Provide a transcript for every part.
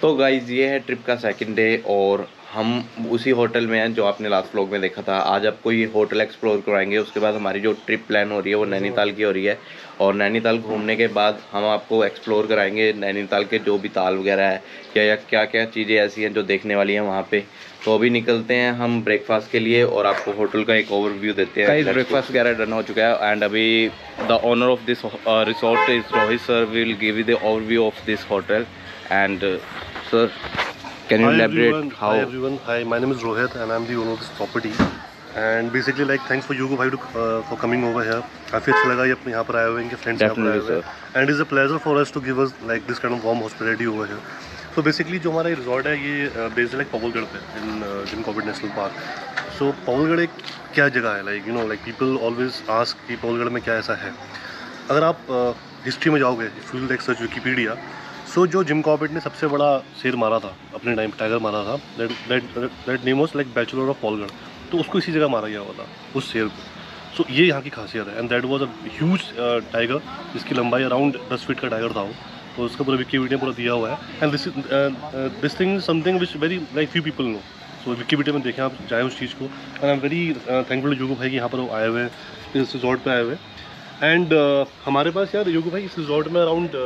तो गाइज़ ये है ट्रिप का सेकंड डे और हम उसी होटल में हैं जो आपने लास्ट व्लॉग में देखा था। आज आपको ये होटल एक्सप्लोर कराएँगे उसके बाद हमारी जो ट्रिप प्लान हो रही है वो नैनीताल की हो रही है। और नैनीताल घूमने के बाद हम आपको एक्सप्लोर कराएँगे नैनीताल के जो भी ताल वगैरह है या या क्या क्या चीज़ें ऐसी हैं जो देखने वाली हैं वहाँ पे। तो अभी निकलते हैं हम ब्रेकफास्ट के लिए और आपको होटल का एक ओवरव्यू देते हैं। ब्रेकफास्ट वगैरह डन हो चुका है एंड अभी the owner of this resort is Rohit sir will give you the overview of this hotel and sir can you hi elaborate everyone. how Hi everyone. Hi, my name is Rohit and I'm the owner of this property. And basically like thanks for Yugo bhai to, uh, for coming over here. काफ़ी अच्छा लगा ये अपने यहाँ पर आए हुए इनके फ्रेंड्स यहाँ पर आए हुए and is a pleasure for us to give us like this kind of warm hospitality over here so basically जो हमारा रिजॉर्ट है ये बेस्ड लाइक पवलगढ़ पे in Jim Corbett national park so Pawalgarh एक क्या जगह है like you know like people always ask कि पवलगढ़ में क्या ऐसा है अगर आप हिस्ट्री में जाओगे if you like search Wikipedia so जो जिम कॉर्बेट ने सबसे बड़ा शेर मारा था, अपने टाइम टाइगर मारा था that name was like bachelor of Pawalgarh तो उसको इसी जगह मारा गया हुआ था, उस शेर को। सो ये यहाँ की खासियत है and that was a huge tiger जिसकी लंबाई अराउंड दस फीट का टाइगर था वो। तो उसका पूरा विकीपीडिया पूरा दिया हुआ है। And this this thing something which very like few people know so Wikipedia में देखें आप, जाएँ उस चीज़ को। And I am very thankful यूगू भाई कि यहाँ पर वो आए हुए हैं, इस रिजॉर्ट पर आए हुए हैं। एंड हमारे पास यार यूगू भाई, इस रिजॉर्ट में अराउंड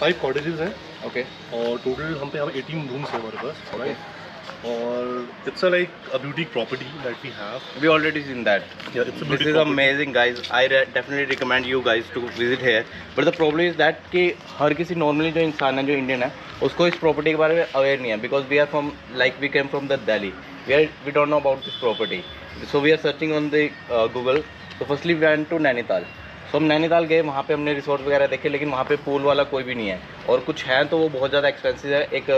फाइव कॉटेजेस हैं। Okay. और टोटल हम पे यहाँ एटीन रूम्स हैं हमारे पास राइट और it's a like a beauty property that we have we already seen that. Yeah, it's a this beauty is property. amazing guys. I re- definitely recommend you guys to visit here. But the problem is that कि हर किसी normally जो इंसान है जो Indian है उसको इस प्रॉपर्टी के बारे में अवेयर नहीं है because we are from like we came from the Delhi we are we don't know about this property so we are searching on the Google तो firstly we went to Nainital so हम नैनीताल गए वहाँ पे हमने resort वगैरह देखे लेकिन वहाँ पे पूल वाला कोई भी नहीं है। और कुछ हैं तो वो बहुत ज़्यादा एक्सपेंसिव है एक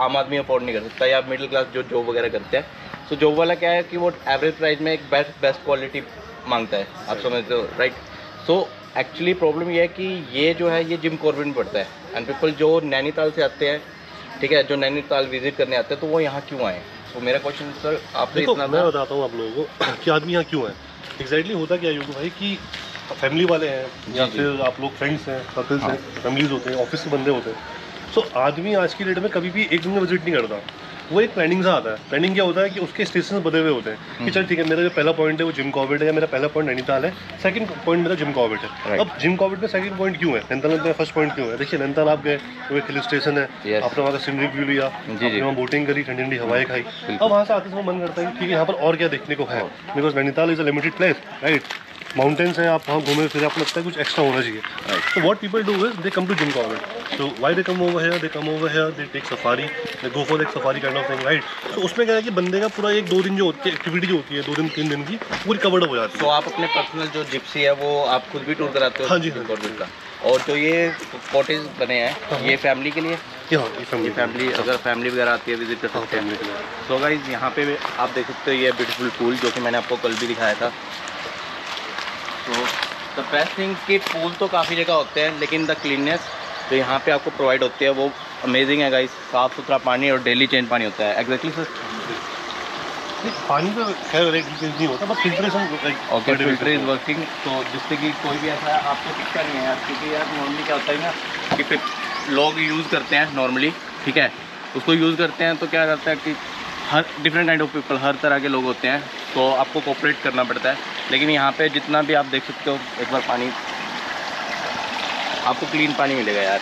आम आदमी अफोर्ड नहीं कर सकता या मिडिल क्लास जो जॉब वगैरह करते हैं। सो जॉब वाला क्या है कि वो एवरेज प्राइस में एक बेस्ट बेस्ट क्वालिटी माँगता है आप समझते हो राइट सो एक्चुअली प्रॉब्लम ये है कि ये जो है ये जिम कॉर्बेट में पड़ता है। एंड पीपल जो नैनीताल से आते हैं ठीक है जो नैनीताल विज़िट करने आते हैं तो वो यहाँ क्यों आए? तो मेरा क्वेश्चन सर देखो इतना मैं बताता हूँ आप लोगों को कि आदमी यहाँ क्यों है एग्जैक्टली होता क्या है भाई कि फैमिली वाले हैं या। फिर आप लोग फ्रेंड्स हैं सर्कल्स हाँ। हैं फैमिलीज़ होते हैं ऑफ़िस के बंदे होते हैं सो आदमी आज की डेट में कभी भी एक दिन में विज़िट नहीं करता वो एक प्लानिंग से आता है प्लानिंग क्या होता है कि उसके स्टेशन बदले हुए होते हैं हम्म। कि चल ठीक है मेरा जो पहला पॉइंट है वो जिम कॉविड है या मेरा पहला पॉइंट नैनीताल है सेकंड पॉइंट मेरा जिम कॉविड है Right. अब जिम कॉविड में सेकंड पॉइंट क्यों है नैनीताल में फ़र्स्ट पॉइंट क्यों है देखिए नैनीताल आप गए वो एक हिल स्टेशन है Yes. आपने वहाँ का सीनरी व्यू लिया। आपने वहाँ बोटिंग करी ठंडी ठंडी हवाएँ खाई अब वहाँ से आते समय मन करता है कि ठीक है यहाँ पर और क्या देखने को है because Nainital is a limited place right mountains हैं आप वहाँ घूमे फिर आपको लगता है कुछ एक्स्ट्रा होना चाहिए। तो what people do is they come to Jim Corbett so why they come over here? They come over here they take safari they go for like safari kind of thing right? तो उसमें क्या है कि बंदे का पूरा एक दो दिन जो होती है एक्टिविटी जो होती है दो दिन तीन दिन की पूरी कवर्ड हो जाती है। तो आप अपने पर्सनल जो जिप्सी है वो आप खुद भी टूर कराते हो हाँ जी, जिम हाँ। कॉर्बेट का? और जो ये कॉटेज बने हैं ये फैमिली के लिए? हाँ फैमिली फैमिली अगर फैमिली वगैरह आती है विज़िट कर हाँ। सकते हैं सो गाइज़ यहाँ पे आप देख सकते हो ये ब्यूटीफुल पूल जो कि मैंने आपको कल भी दिखाया था। तो द बेस्ट थिंग कि पूल तो काफ़ी जगह होते हैं लेकिन द क्लीननेस जो यहाँ पे आपको प्रोवाइड होती है वो अमेजिंग है गाइस साफ़ सुथरा पानी और डेली चेंज पानी होता है. एग्जैक्टली सर पानी का खैर नहीं होता बस filtration okay filter is working तो जिससे कि कोई भी ऐसा आपको दिक्कत नहीं है क्योंकि यार नॉर्मली क्या होता है ना कि फिर लोग यूज़ करते हैं नॉर्मली ठीक है? उसको यूज़ करते हैं तो क्या करता है कि हर डिफरेंट काइंड ऑफ़ पीपल हर तरह के लोग होते हैं। तो आपको कोऑपरेट करना पड़ता है। लेकिन यहाँ पे जितना भी आप देख सकते हो, एक बार पानी आपको क्लीन पानी मिलेगा यार।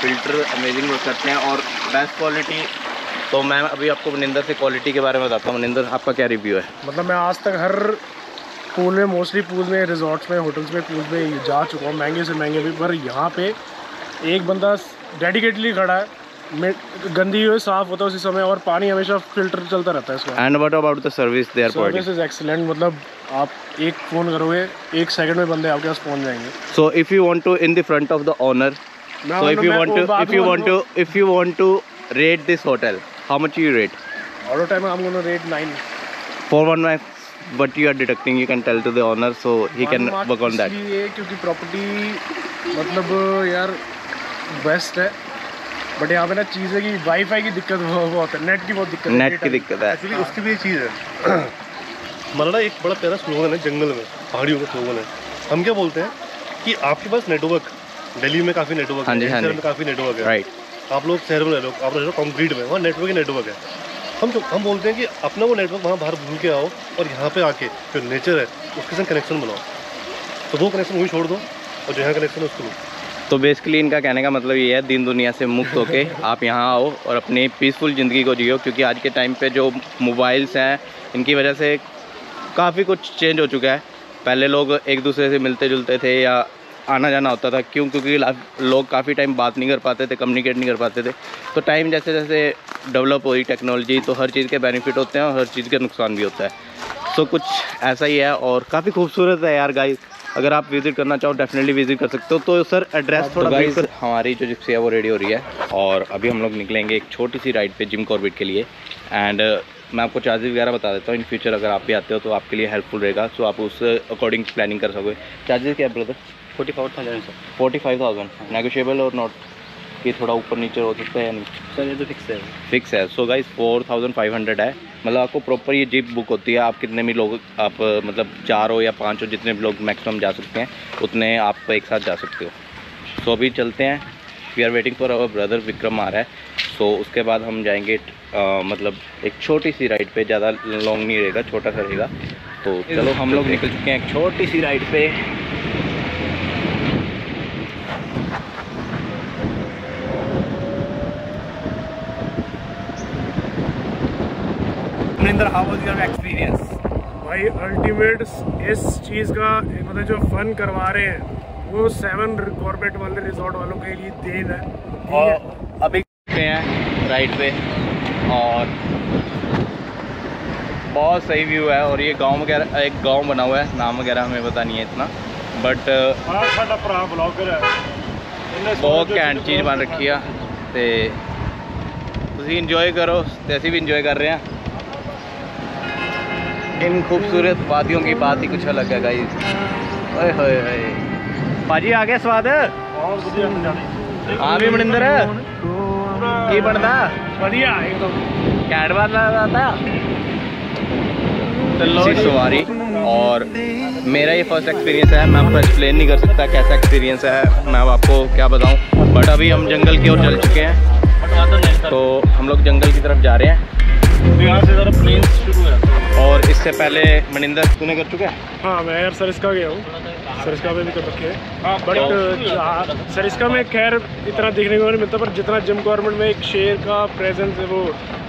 फ़िल्टर अमेजिंग वर्क करते हैं और बेस्ट क्वालिटी तो मैं अभी आपको मनिंदर से क्वालिटी के बारे में बताता हूँ। मनिंदर, आपका क्या रिव्यू है? मतलब मैं आज तक हर पूल में मोस्टली पूल में रिजॉर्ट्स में होटल्स में पूल में जा चुका हूँ। महँगे से महँगे भी, पर यहाँ पे एक बंदा डेडिकेटली खड़ा है। गंदी हुई साफ़ होता है उसी समय और पानी हमेशा फ़िल्टर चलता रहता है and what about the service there point this is excellent मतलब आप एक फ़ोन करोगे एक सेकंड में बंदे आपके पास पहुँच जाएँगे। So if you want to in the front of the owner so if you want to if you want to if you want to rate this hotel how much you rate all the time I am gonna rate 9 but you are detecting you can tell to the owner so he can work on that क्योंकि property मतलब यार best है। But यहाँ पे ना चीज़ है कि wifi की दिक्कत बहुत है। नेट की बहुत दिक्कत है। नेट की दिक्कत है। एक्चुअली उसकी भी चीज़ है। ना एक बड़ा प्यारा स्लोगन है जंगल में पहाड़ियों का स्लोगन है। हम क्या बोलते हैं कि आपके पास नेटवर्क दिल्ली में काफ़ी नेटवर्क हाँ है हाँ शहर में काफ़ी नेटवर्क है। राइट आप लोग शहर में रह लो आप रह लो कंक्रीट में वहाँ नेटवर्क ही नेटवर्क है। हम तो हम बोलते हैं कि अपना वो नेटवर्क वहाँ बाहर भूल के आओ और यहाँ पे आके जो नेचर है उसके साथ कनेक्शन बनाओ। तो वो कनेक्शन वही छोड़ दो और जो यहाँ कनेक्शन है उसको लो। तो बेसिकली इनका कहने का मतलब ये है, दिन दुनिया से मुक्त होके आप यहाँ आओ और अपनी पीसफुल ज़िंदगी को जियो, क्योंकि आज के टाइम पे जो मोबाइल्स हैं, इनकी वजह से काफ़ी कुछ चेंज हो चुका है। पहले लोग एक दूसरे से मिलते जुलते थे या आना जाना होता था, क्यों? क्योंकि लोग काफ़ी टाइम बात नहीं कर पाते थे कम्युनिकेट नहीं कर पाते थे। तो टाइम जैसे जैसे डेवलप हो रही टेक्नोलॉजी तो हर चीज़ के बेनिफिट होते हैं और हर चीज़ के नुकसान भी होता है। सो कुछ ऐसा ही है और काफ़ी खूबसूरत है यार गाइस अगर आप विज़िट करना चाहो डेफिनेटली विज़िट कर सकते हो। तो सर एड्रेस थोड़ा तो कर... हमारी जो जिप्सी है वो रेडी हो रही है। और अभी हम लोग निकलेंगे एक छोटी सी राइड पे जिम कॉर्बेट के लिए। एंड मैं आपको चार्जेस वगैरह बता देता हूँ। इन फ्यूचर अगर आप भी आते हो तो आपके लिए हेल्पफुल रहेगा। सो आप उस अकॉर्डिंग प्लानिंग कर सकोगे। चार्जेस क्या है brother forty five thousand sir forty five thousand negotiable और नॉट कि थोड़ा ऊपर नीचे हो सकता है या नहीं। सर ये तो फिक्स है। फिक्स है। So guys four thousand five hundred है। मतलब आपको प्रॉपर ये जीप बुक होती है। आप कितने भी लोग आप मतलब चार हो या पाँच हो जितने भी लोग मैक्सिमम जा सकते हैं उतने आप एक साथ जा सकते हो। सो अभी चलते हैं। We are waiting for our brother Vikram आ रहा है। सो उसके बाद हम जाएँगे मतलब एक छोटी सी राइड पे। ज़्यादा लॉन्ग नहीं रहेगा छोटा सा रहेगा। तो चलो हम लोग निकल चुके हैं एक छोटी सी राइड पे। Mahendra how was your experience भाई अल्टीमेट इस चीज़ का मतलब जो फन करवा रहे हैं वो सेवन कॉर्बेट वाले रिजॉर्ट वालों के लिए देन है। और अभी पे हैं राइट पे और बहुत सही व्यू है और ये गाँव वगैरह एक गाँव बना हुआ है नाम वगैरह हमें पता नहीं है इतना uh, बट साढ़ा भरा ब्लॉगर है। बहुत कैंट चीज़ बन रखी है तो इंजॉय करो तो अभी भी इंजॉय कर रहे हैं। इन खूबसूरत वादियों की बात ही कुछ अलग है गाइस भाजी आ गया स्वाद? हाँ भी मनिंदर की बनता? बढ़िया कैट बनता तो सवारी और मेरा ये फ़र्स्ट एक्सपीरियंस है। मैं आपको एक्सप्लेन नहीं कर सकता कैसा एक्सपीरियंस है। मैं आपको क्या बताऊँ। बट अभी हम जंगल की ओर चल चुके हैं। तो, तो हम लोग जंगल की तरफ़ जा रहे हैं। तो यहाँ से ज़रा प्लेन इससे पहले मनिंदर तूने कर चुका है? हाँ मैं यार सरिस्का गया हूँ। सरिस्का में भी कर रखे हैं। बट सरिस्का में खैर इतना देखने को नहीं मिलता पर जितना जिम गवर्नमेंट में एक शेर का प्रेजेंस है वो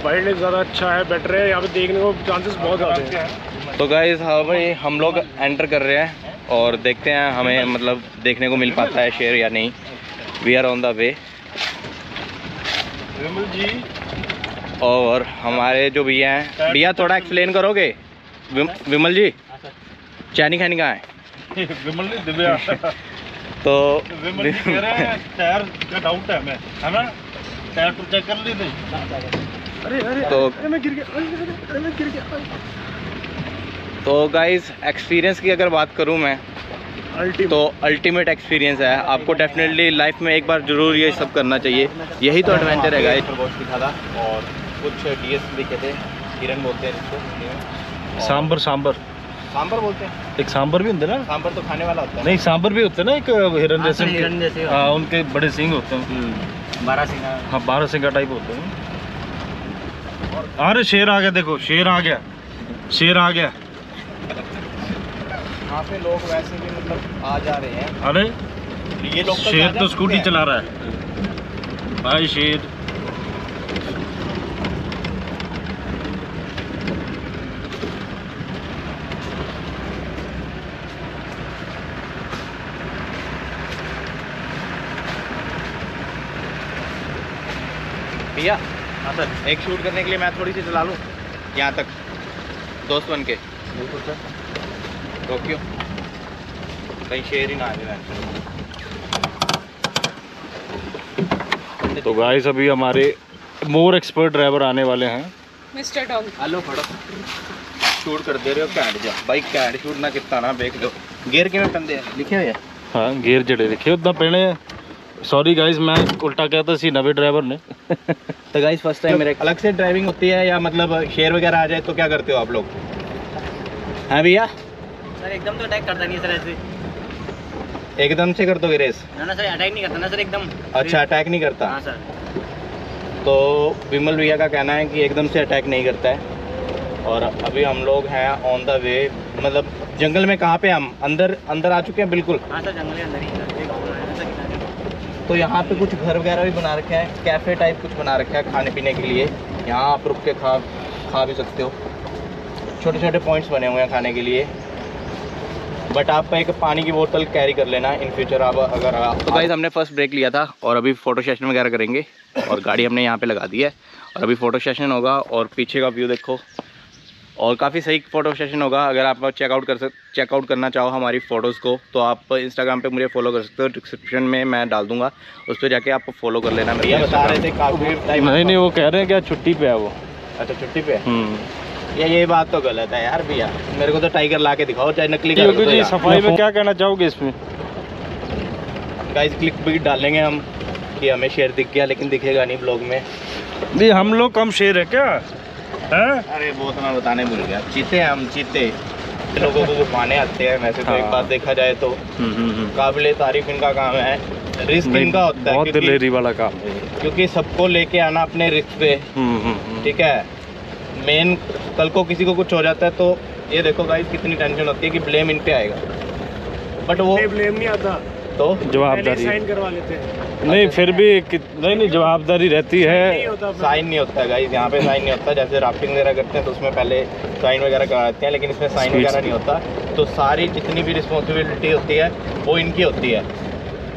वाइल्ड लाइफ ज़्यादा अच्छा है बेटर है यहाँ पे देखने को चांसेस बहुत ज़्यादा हैं। तो गाइज़ हाँ भाई हम लोग एंटर कर रहे हैं और देखते हैं हमें मतलब देखने को मिल पाता है शेर या नहीं। We are on the way Vimal ji और हमारे जो भैया हैं भैया थोड़ा एक्सप्लेन करोगे? विम, विमल जी चैनी खानी कहाँ है? विमल नहीं दिव्या। तो विमल जी कह रहे हैं टायर का डाउट है हमें है ना? टायर तो चेक कर ली नहीं अरे अरे तो अरे मैं गिर गया अरे अरे अरे मैं गिर गया। तो गाइस एक्सपीरियंस की अगर बात करूँ मैं अल्टीमेट तो अल्टीमेट एक्सपीरियंस है। आपको डेफिनेटली लाइफ में एक बार ज़रूर ये सब करना चाहिए। यही तो एडवेंचर है गाइस दिखा था और कुछ डी एस लिखे थे किरण बोलते हैं इसको सांबर सांबर। सांबर बोलते हैं। एक सांबर भी होते ना? सांबर तो खाने वाला होता है। नहीं सांबर भी होते ना एक हिरन जैसे हाँ, उनके- हिरन जैसे हाँ उनके बड़े सिंग होते हैं। बारह सिंगा हाँ बारह सिंगा टाइप होते हैं। अरे शेर आ गया देखो शेर आ गया शेर आ गया। यहाँ पे लोग वैसे भी मतलब आ जा रहे हैं। अरे ये लोग शेर तो स्कूटी चला रहा है। भाई शेर। भैया हाँ सर एक शूट करने के लिए मैं थोड़ी सी चला लूँ। यहाँ तक दोस्त बन के। रोकियो कहीं शेर ही ना आ जाए तो गाइस अभी हमारे मोर एक्सपर्ट ड्राइवर आने वाले हैं। Mister dog. हेलो फड़ो शूट कर दे रहे हो कैंट जा। भाई कैंट शूट ना कितना ना देख लो। गेयर किमें पेंदे लिखे हुए हाँ? गेयर जड़े लिखे उतना पहने सॉरी गाइस मैं उल्टा कहता सी नवे ड्राइवर ने। तो गाइस फ़र्स्ट टाइम मेरे अलग से ड्राइविंग होती है या मतलब शेर वगैरह आ जाए तो क्या करते हो आप लोग? हैं भैया। सर एकदम तो अटैक करता नहीं है सर ऐसे। एकदम से कर दोगे रेस ना ना सर अटैक नहीं करता ना सर एकदम। अच्छा अटैक नहीं करता? हाँ सर। तो विमल भैया का कहना है कि एकदम से अटैक नहीं करता है। और अभी हम लोग हैं ऑन द वे मतलब जंगल में कहाँ पे हम? अंदर अंदर आ चुके हैं बिल्कुल। हाँ सर जंगल के अंदर ही सर एक गाँव है सर किनारे तो यहाँ पे कुछ घर वगैरह भी बना रखे हैं कैफ़े टाइप कुछ बना रखे है खाने पीने के लिए। यहाँ आप रुक के खा खा भी सकते हो। छोटे छोटे पॉइंट्स बने हुए हैं खाने के लिए। बट आप एक पानी की बोतल कैरी कर लेना इन फ्यूचर आप, अगर तो गाइस हमने फ़र्स्ट ब्रेक लिया था और अभी फ़ोटो सेशन वगैरह करेंगे। और गाड़ी हमने यहाँ पे लगा दी है। और अभी फ़ोटो सेशन होगा और पीछे का व्यू देखो। और काफ़ी सही फ़ोटो सेशन होगा। अगर आप चेकआउट कर सक चेकआउट करना चाहो हमारी फ़ोटोज़ को तो आप इंस्टाग्राम पे मुझे फॉलो कर सकते हो। डिस्क्रिप्शन में मैं डाल दूँगा। उस पर जाके आप फॉलो कर लेना भैया बता रहे थे काफ़ी टाइम नहीं नहीं वो कह रहे हैं क्या छुट्टी पे है वो। अच्छा छुट्टी पे है? हम्म। ये ये बात तो गलत है यार भैया। मेरे को तो टाइगर ला के दिखाओ चाहे नकली जी सफ़ाई में क्या कहना चाहोगे इसमें? गाइस क्लिक भी डालेंगे हम कि हमें शेर दिख गया लेकिन दिखेगा नहीं ब्लॉग में। जी हम लोग कम शेर है क्या? हैं? अरे वो तो मैं बताने भूल गया। चीते हम चीते। लोगों को घुमाने आते हैं वैसे तो एक हाँ। बात देखा जाए तो। हम्म, हम्म, हम्म। काबिल तारीफ़ इनका काम है। रिस्क इनका होता है बहुत क्योंकि, दिलेरी वाला काम। है क्योंकि सबको लेके आना अपने रिस्क पे। हम्म, हम्म, हम्म। ठीक है? मेन कल को किसी को कुछ हो जाता है तो ये देखो गाइस कितनी टेंशन होती है कि ब्लेम इन पे आएगा। बट वो ब्लेम नहीं आता। तो जवाबदारी। साइन करवा लेते हैं। नहीं फिर भी नहीं नहीं जवाबदारी रहती है। साइन नहीं होता गाइस यहाँ पे साइन नहीं होता। जैसे राफ्टिंग वगैरह करते हैं तो उसमें पहले साइन वगैरह करा देते हैं लेकिन इसमें साइन वगैरह नहीं होता। तो सारी जितनी भी रिस्पॉन्सिबिलिटी होती है वो इनकी होती है।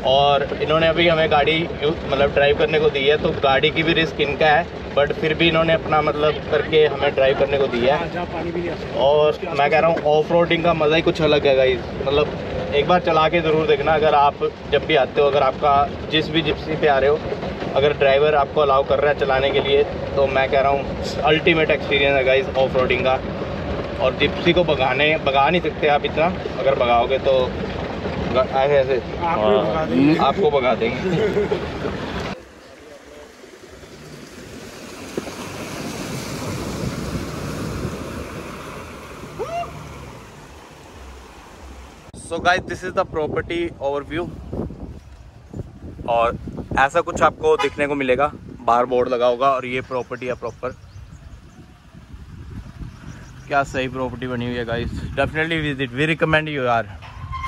और इन्होंने अभी हमें गाड़ी मतलब ड्राइव करने को दी है तो गाड़ी की भी रिस्क इनका है बट फिर भी इन्होंने अपना मतलब करके हमें ड्राइव करने को दिया है। आता और मैं कह रहा हूँ ऑफ़ रोडिंग का मज़ा ही कुछ अलग है गाइस मतलब एक बार चला के ज़रूर देखना अगर आप जब भी आते हो अगर आपका जिस भी जिप्सी पे आ रहे हो अगर ड्राइवर आपको अलाउ कर रहा है चलाने के लिए तो मैं कह रहा हूँ अल्टीमेट एक्सपीरियंस है गाइस ऑफ़ रोडिंग का। और जिप्सी को भगाने भगा नहीं सकते आप इतना अगर भगाओगे तो ऐसे ऐसे आपको भगा देंगे। So guys this is the property overview और ऐसा कुछ आपको देखने को मिलेगा। बाहर बोर्ड लगा होगा और ये प्रॉपर्टी है प्रॉपर क्या सही प्रॉपर्टी बनी हुई है guys definitely visit we recommend you यार।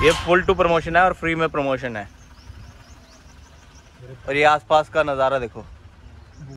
ये फुल टू प्रमोशन है और फ्री में प्रमोशन है। और ये आसपास का नज़ारा देखो।